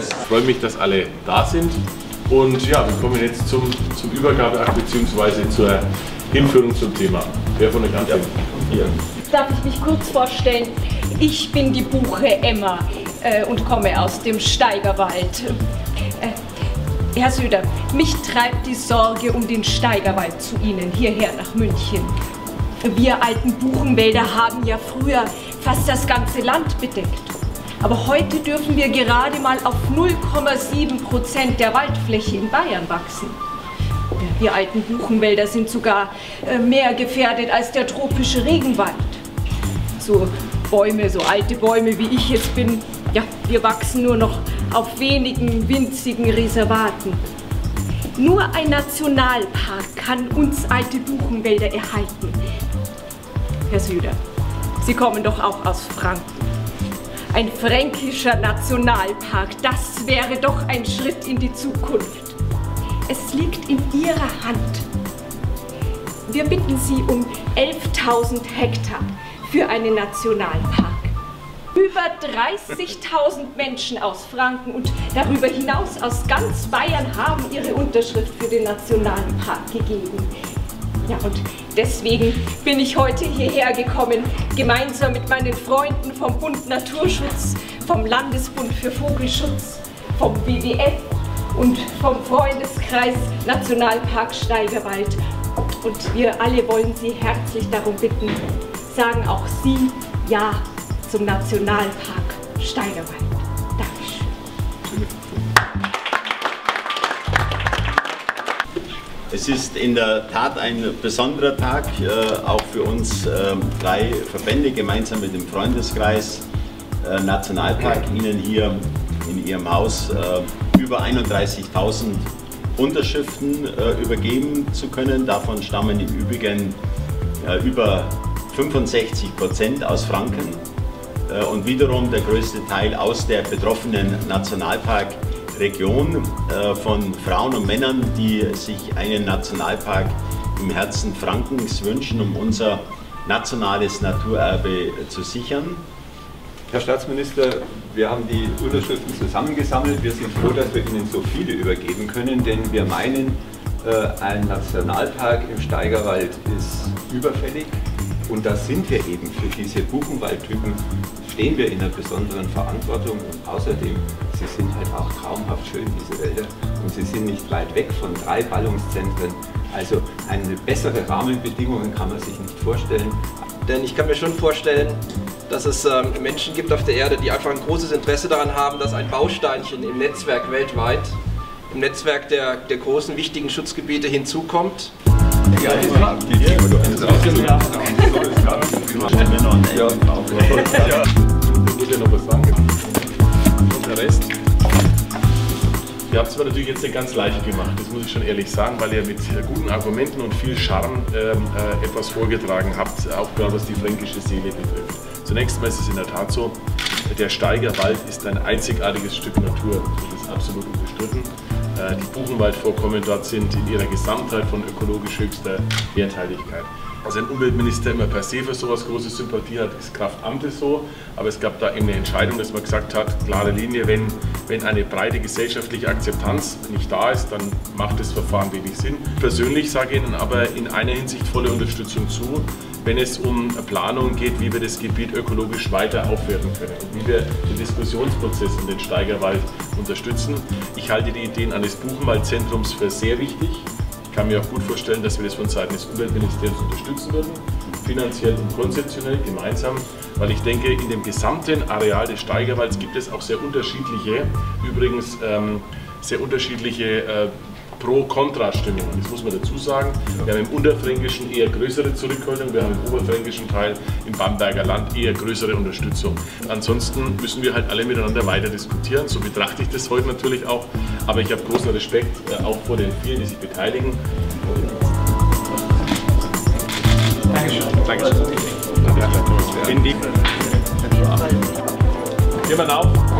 Ich freue mich, dass alle da sind. Und ja, wir kommen jetzt zum, zum Übergabeakt bzw. zur Hinführung zum Thema. Wer von euch anfängt? Hier. Darf ich mich kurz vorstellen? Ich bin die Buche Emma äh, und komme aus dem Steigerwald. Äh, Herr Söder, mich treibt die Sorge um den Steigerwald zu Ihnen hierher nach München. Wir alten Buchenwälder haben ja früher fast das ganze Land bedeckt. Aber heute dürfen wir gerade mal auf 0,7 Prozent der Waldfläche in Bayern wachsen. Die alten Buchenwälder sind sogar äh, mehr gefährdet als der tropische Regenwald. So Bäume, so alte Bäume wie ich jetzt bin, ja, wir wachsen nur noch auf wenigen winzigen Reservaten. Nur ein Nationalpark kann uns alte Buchenwälder erhalten. Herr Süder, Sie kommen doch auch aus Franken. Ein fränkischer Nationalpark, das wäre doch ein Schritt in die Zukunft. Es liegt in Ihrer Hand. Wir bitten Sie um 11.000 Hektar für einen Nationalpark. Über 30.000 Menschen aus Franken und darüber hinaus aus ganz Bayern haben ihre Unterschrift für den Nationalpark gegeben. Ja, und deswegen bin ich heute hierher gekommen, gemeinsam mit meinen Freunden vom Bund Naturschutz, vom Landesbund für Vogelschutz, vom WWF und vom Freundeskreis Nationalpark Steigerwald. Und wir alle wollen Sie herzlich darum bitten, sagen auch Sie Ja zum Nationalpark Steigerwald. Es ist in der Tat ein besonderer Tag, äh, auch für uns äh, drei Verbände gemeinsam mit dem Freundeskreis äh, Nationalpark Ihnen hier in Ihrem Haus äh, über 31.000 Unterschriften übergeben zu können. Davon stammen im Übrigen über 65 Prozent aus Franken und wiederum der größte Teil aus der betroffenen Nationalpark Region äh, von Frauen und Männern, die sich einen Nationalpark im Herzen Frankens wünschen, um unser nationales Naturerbe zu sichern. Herr Staatsminister, wir haben die Unterschriften zusammengesammelt. Wir sind froh, dass wir Ihnen so viele übergeben können, denn wir meinen, äh, ein Nationalpark im Steigerwald ist überfällig. Und da sind wir eben für diese Buchenwaldtypen stehen wir in einer besonderen Verantwortung und außerdem, sie sind halt auch traumhaft schön, diese Wälder, und sie sind nicht weit weg von drei Ballungszentren. Also eine bessere Rahmenbedingungen kann man sich nicht vorstellen. Denn ich kann mir schon vorstellen, dass es ähm, Menschen gibt auf der Erde, die einfach ein großes Interesse daran haben, dass ein Bausteinchen im Netzwerk weltweit, im Netzwerk der, der großen wichtigen Schutzgebiete hinzukommt. Ja, ja. Ich muss ja noch was sagen. Und der Rest. Ihr habt es mir natürlich jetzt nicht ganz leicht gemacht, das muss ich schon ehrlich sagen, weil ihr mit guten Argumenten und viel Charme ähm, äh, etwas vorgetragen habt, auch gerade was die fränkische Seele betrifft. Zunächst mal ist es in der Tat so, der Steigerwald ist ein einzigartiges Stück Natur, das ist absolut unbestritten. Äh, die Buchenwaldvorkommen dort sind in ihrer Gesamtheit von ökologisch höchster Werthaltigkeit. Also ein Umweltminister immer per se für sowas große Sympathie hat, ist Kraft Amtes so. Aber es gab da eben eine Entscheidung, dass man gesagt hat, klare Linie, wenn, wenn eine breite gesellschaftliche Akzeptanz nicht da ist, dann macht das Verfahren wenig Sinn. Persönlich sage ich Ihnen aber in einer Hinsicht volle Unterstützung zu, wenn es um Planungen geht, wie wir das Gebiet ökologisch weiter aufwerten können und wie wir den Diskussionsprozess in den Steigerwald unterstützen. Ich halte die Ideen eines Buchenwaldzentrums für sehr wichtig. Ich kann mir auch gut vorstellen, dass wir das von Seiten des Umweltministeriums unterstützen würden, finanziell und konzeptionell gemeinsam, weil ich denke, in dem gesamten Areal des Steigerwalds gibt es auch sehr unterschiedliche, übrigens ähm, sehr unterschiedliche äh, Pro-Kontra-Stimmungen. Das muss man dazu sagen. Wir haben im Unterfränkischen eher größere Zurückhaltung, wir haben im oberfränkischen Teil im Bamberger Land eher größere Unterstützung. Ansonsten müssen wir halt alle miteinander weiter diskutieren. So betrachte ich das heute natürlich auch. Aber ich habe großen Respekt äh, auch vor den vielen, die sich beteiligen. Dankeschön. Dankeschön. Danke. Jemand auf? Meine Damen und Herren.